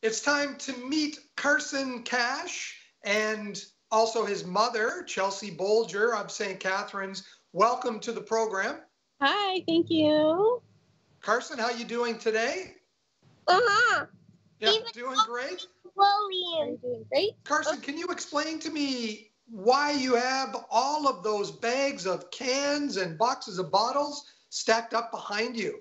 It's time to meet Carson Cash and also his mother, Chelsea Bolger of St. Catharines. Welcome to the program. Hi, thank you. Carson, how you doing today? Uh-huh. Yeah, Even doing great. William. I'm doing great. Carson, can you explain to me why you have all of those bags of cans and boxes of bottles stacked up behind you?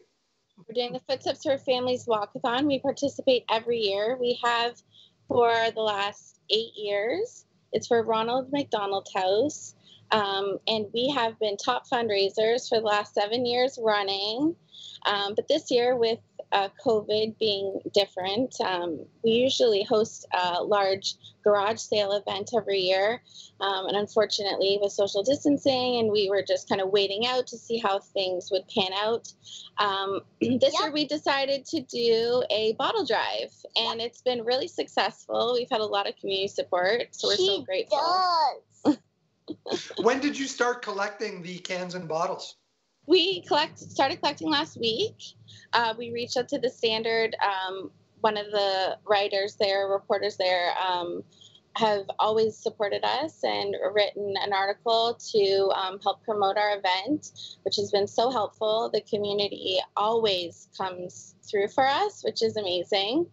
We're doing the Footsteps for Families Walkathon. We participate every year. We have for the last eight years. It's for Ronald McDonald House. Um, and we have been top fundraisers for the last seven years running. Um, but this year, with uh, COVID being different, um, we usually host a large garage sale event every year. Um, and unfortunately, with social distancing, and we were just kind of waiting out to see how things would pan out. Um, this Yep. year, we decided to do a bottle drive, and it's been really successful. We've had a lot of community support, so we're so She grateful. does. When did you start collecting the cans and bottles? We collect started collecting last week. Uh, we reached out to the Standard. Um, one of the writers there, reporters there, um, have always supported us and written an article to um, help promote our event, which has been so helpful. The community always comes through for us, which is amazing.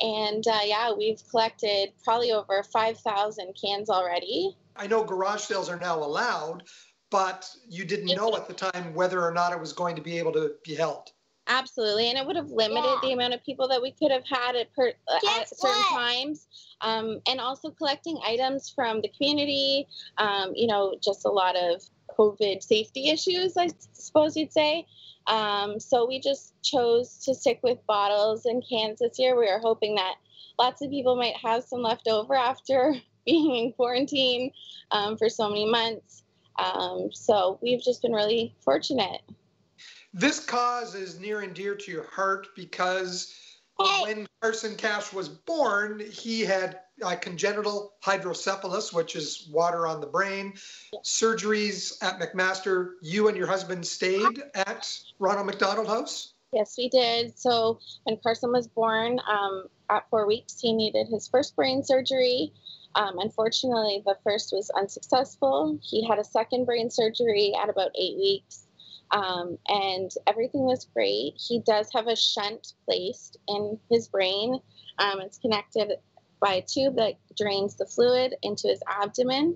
And uh, yeah, we've collected probably over 5,000 cans already. I know garage sales are now allowed, but you didn't know at the time whether or not it was going to be able to be held. Absolutely, and it would have limited Yeah. the amount of people that we could have had at, per, uh, at certain what? times, um, and also collecting items from the community. Um, you know, just a lot of COVID safety issues, I suppose you'd say. Um, so we just chose to stick with bottles and cans this year. We are hoping that lots of people might have some left over after being in quarantine um, for so many months. Um, so we've just been really fortunate. This cause is near and dear to your heart because when Carson Cash was born, he had uh, congenital hydrocephalus, which is water on the brain. Surgeries at McMaster. You and your husband stayed at Ronald McDonald House. Yes, we did. So when Carson was born, um, at four weeks, he needed his first brain surgery. Um, unfortunately, the first was unsuccessful. He had a second brain surgery at about eight weeks, um, and everything was great. He does have a shunt placed in his brain. Um, it's connected by a tube that drains the fluid into his abdomen.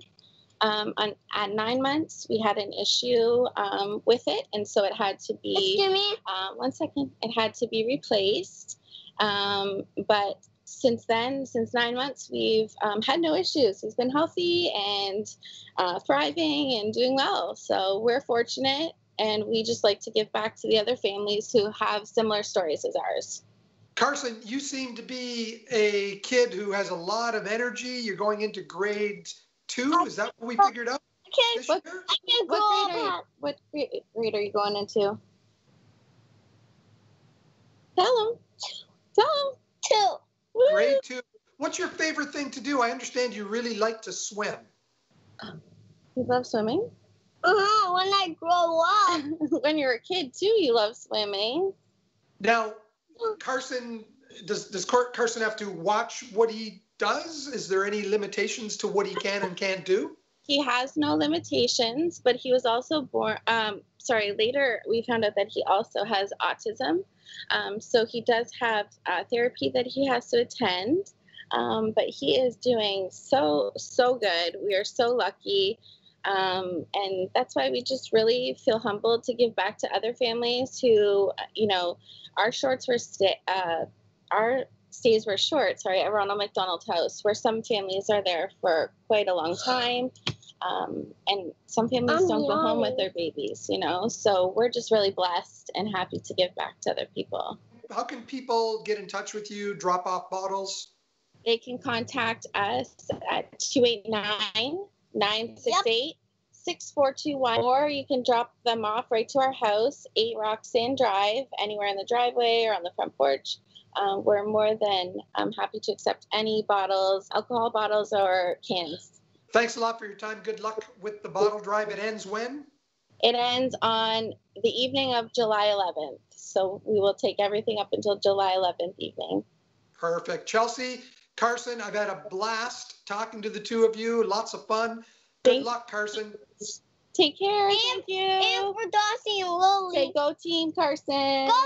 Um, on, at nine months, we had an issue um, with it, and so it had to be excuse me. um, one second. It had to be replaced. Um, but since then, since nine months, we've um, had no issues. He's been healthy and uh, thriving and doing well. So we're fortunate. And we just like to give back to the other families who have similar stories as ours. Carson, you seem to be a kid who has a lot of energy. You're going into grade two. Is that what we figured out Okay, this What- year? I can go What grade are you? back. What grade grade are you going into? Tell him. Tell him. Two. Woo! Grade two. What's your favorite thing to do? I understand you really like to swim. You love swimming? Uh-huh, when I grow up. when you're a kid too, you love swimming. Now, Carson, does does Carson have to watch what he does? Is there any limitations to what he can and can't do? He has no limitations, but he was also born. Um, sorry, later we found out that he also has autism. Um, so he does have uh, therapy that he has to attend. Um, but he is doing so so good. We are so lucky. Um, and that's why we just really feel humbled to give back to other families who, you know, our shorts were sta- uh, our stays were short. Sorry, at Ronald McDonald House, where some families are there for quite a long time, um, and some families I'm don't go home with their babies. You know, so we're just really blessed and happy to give back to other people. How can people get in touch with you? Drop off bottles. They can contact us at 289 968 6421, or you can drop them off right to our house, 8 Roxanne Drive, anywhere in the driveway or on the front porch. Um, we're more than um, happy to accept any bottles, alcohol bottles, or cans. Thanks a lot for your time. Good luck with the bottle drive. It ends when? It ends on the evening of July 11th. So we will take everything up until July 11th evening. Perfect. Chelsea, Carson, I've had a blast talking to the two of you. Lots of fun. Good Thank- luck, Carson. Take care. And- Thank you. And for Dossie and Lily. Okay, go team Carson. Go